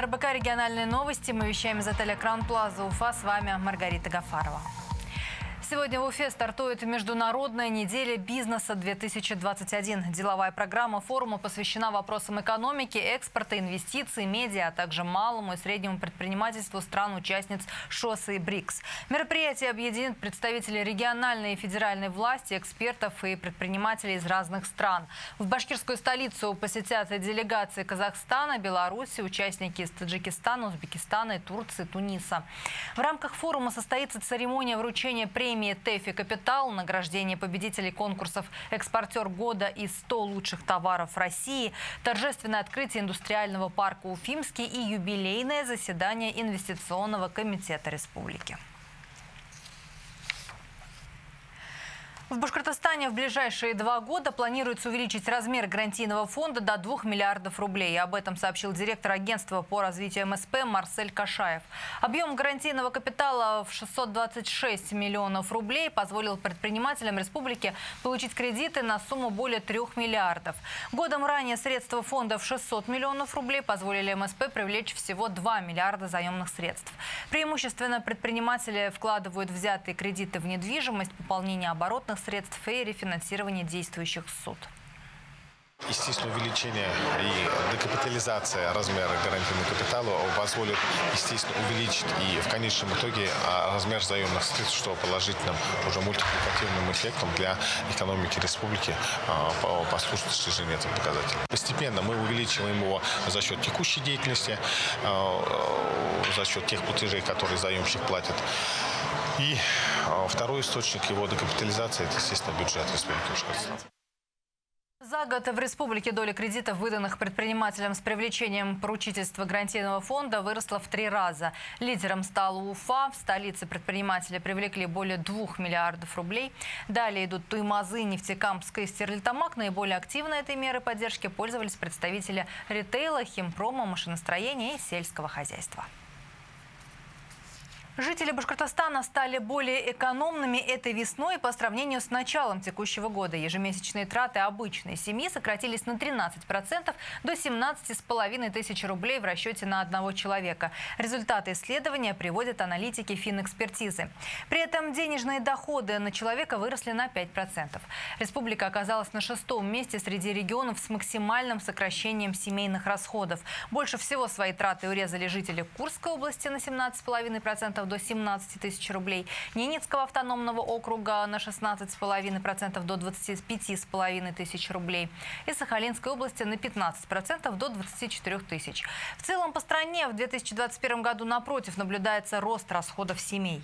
РБК «Региональные новости». Мы вещаем из отеля «Кран Плаза» Уфа. С вами Маргарита Гафарова. Сегодня в Уфе стартует Международная неделя бизнеса-2021. Деловая программа форума посвящена вопросам экономики, экспорта, инвестиций, медиа, а также малому и среднему предпринимательству стран-участниц ШОС и БРИКС. Мероприятие объединит представителей региональной и федеральной власти, экспертов и предпринимателей из разных стран. В башкирскую столицу посетят делегации Казахстана, Беларуси, участники из Таджикистана, Узбекистана и Турции, Туниса. В рамках форума состоится церемония вручения премии премии ТЭФИ «Капитал», награждение победителей конкурсов «Экспортер года» и «100 лучших товаров России», торжественное открытие индустриального парка «Уфимский» и юбилейное заседание Инвестиционного комитета республики. В Башкортостане в ближайшие два года планируется увеличить размер гарантийного фонда до 2 миллиардов рублей. Об этом сообщил директор агентства по развитию МСП Марсель Кашаев. Объем гарантийного капитала в 626 миллионов рублей позволил предпринимателям республики получить кредиты на сумму более 3 миллиардов. Годом ранее средства фонда в 600 миллионов рублей позволили МСП привлечь всего 2 миллиарда заемных средств. Преимущественно предприниматели вкладывают взятые кредиты в недвижимость, пополнение оборотных средств и рефинансирование действующих суд. Естественно, увеличение и декапитализация размера гарантийного капитала позволит, естественно, увеличить и в конечном итоге а, размер заемных средств, что положительным уже мультипликативным эффектом для экономики республики а, послужит достижению этого показателя. Постепенно мы увеличиваем его за счет текущей деятельности, а, за счет тех платежей, которые заемщик платит. И второй источник его декапитализации – это, естественно, бюджет Республики Башкортостан. За год в республике доля кредитов, выданных предпринимателям с привлечением поручительства гарантийного фонда, выросла в три раза. Лидером стала Уфа. В столице предприниматели привлекли более 2 миллиардов рублей. Далее идут Туймазы, Нефтекамск и Стерлитамак. Наиболее активно этой меры поддержки пользовались представители ритейла, химпрома, машиностроения и сельского хозяйства. Жители Башкортостана стали более экономными этой весной по сравнению с началом текущего года. Ежемесячные траты обычной семьи сократились на 13% до 17,5 тысяч рублей в расчете на одного человека. Результаты исследования приводят аналитики финэкспертизы. При этом денежные доходы на человека выросли на 5%. Республика оказалась на шестом месте среди регионов с максимальным сокращением семейных расходов. Больше всего свои траты урезали жители Курской области на 17,5% до 17 тысяч рублей, Ненецкого автономного округа на 16,5% до 25,5 тысяч рублей и Сахалинской области на 15% до 24 тысяч. В целом по стране в 2021 году напротив наблюдается рост расходов семей.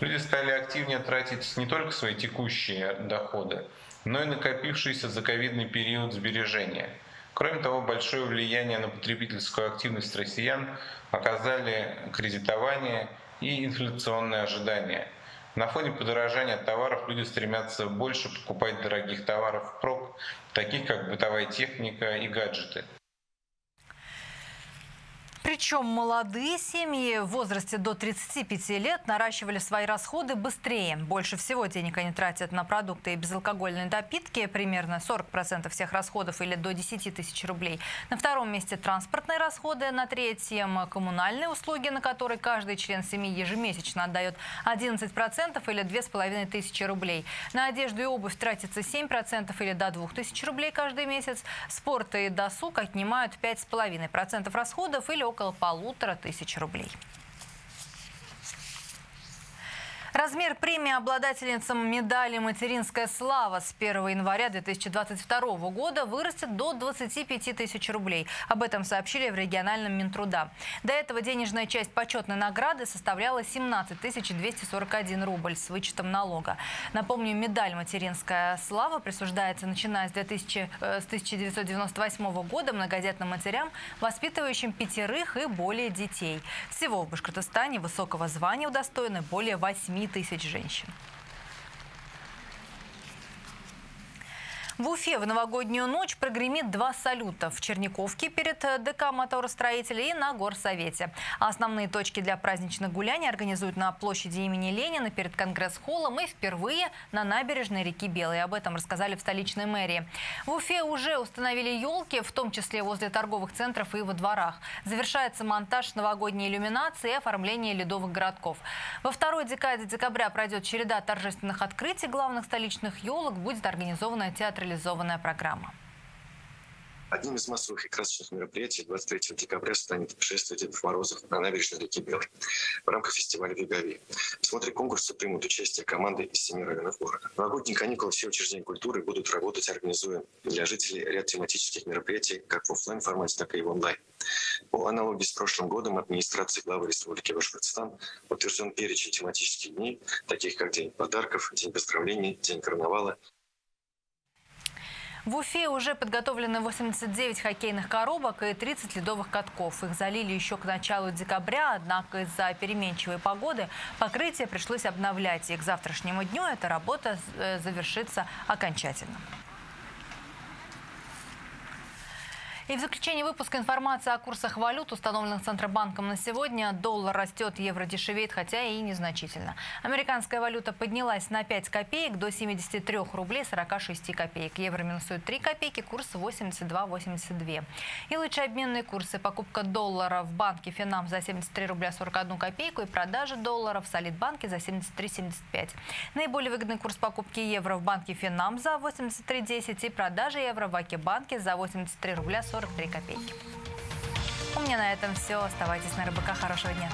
Люди стали активнее тратить не только свои текущие доходы, но и накопившиеся за ковидный период сбережения – Кроме того, большое влияние на потребительскую активность россиян оказали кредитование и инфляционные ожидания. На фоне подорожания товаров люди стремятся больше покупать дорогих товаров прок, таких как бытовая техника и гаджеты. Причем молодые семьи в возрасте до 35 лет наращивали свои расходы быстрее. Больше всего денег они тратят на продукты и безалкогольные допитки, примерно 40% всех расходов или до 10 тысяч рублей. На втором месте транспортные расходы, на третьем коммунальные услуги, на которые каждый член семьи ежемесячно отдает 11% или 2,5 тысячи рублей. На одежду и обувь тратится 7% или до 2 тысяч рублей каждый месяц. Спорт и досуг отнимают 5,5% расходов или около полутора тысяч рублей. Размер премии обладательницам медали «Материнская слава» с 1 января 2022 года вырастет до 25 тысяч рублей. Об этом сообщили в региональном Минтруда. До этого денежная часть почетной награды составляла 17 241 рубль с вычетом налога. Напомню, медаль «Материнская слава» присуждается начиная с, 2000, э, с 1998 года многодетным матерям, воспитывающим пятерых и более детей. Всего в Башкортостане высокого звания удостоены более 8 тысяч женщин. В Уфе в новогоднюю ночь прогремит два салюта в Черниковке перед э, ДК моторостроителей и на Горсовете. А основные точки для праздничных гуляний организуют на площади имени Ленина перед Конгресс-холлом и впервые на набережной реки Белой. Об этом рассказали в столичной мэрии. В Уфе уже установили елки, в том числе возле торговых центров и во дворах. Завершается монтаж новогодней иллюминации и оформление ледовых городков. Во второй декаде декабря пройдет череда торжественных открытий главных столичных елок. Будет организована театр реализованная программа. Одним из массовых и красочных мероприятий 23 декабря станет шествие Дедов Морозов на набережной реки Белой в рамках фестиваля «Вегави». В смотре конкурса примут участие команды из семи районов города. В новогодние каникулы все учреждения культуры будут работать, организуя для жителей ряд тематических мероприятий как в офлайн формате, так и в онлайн. По аналогии с прошлым годом администрации главы Республики Башкортостан утвержден перечень тематических дней, таких как День подарков, День поздравлений, День карнавала, в Уфе уже подготовлены 89 хоккейных коробок и 30 ледовых катков. Их залили еще к началу декабря, однако из-за переменчивой погоды покрытие пришлось обновлять. И к завтрашнему дню эта работа э, завершится окончательно. И в заключение выпуска информация о курсах валют, установленных Центробанком на сегодня. Доллар растет, евро дешевеет, хотя и незначительно. Американская валюта поднялась на 5 копеек до 73 рублей 46 копеек. Евро минусует 3 копейки, курс 82,82. И лучшие обменные курсы. Покупка доллара в банке Финам за 73 рубля 41 копейку и продажа долларов в Солидбанке за 73,75. Наиболее выгодный курс покупки евро в банке Финам за 83,10 и продажа евро в Акибанке за 83 рубля 40 43 копейки. У меня на этом все. Оставайтесь на РБК. Хорошего дня.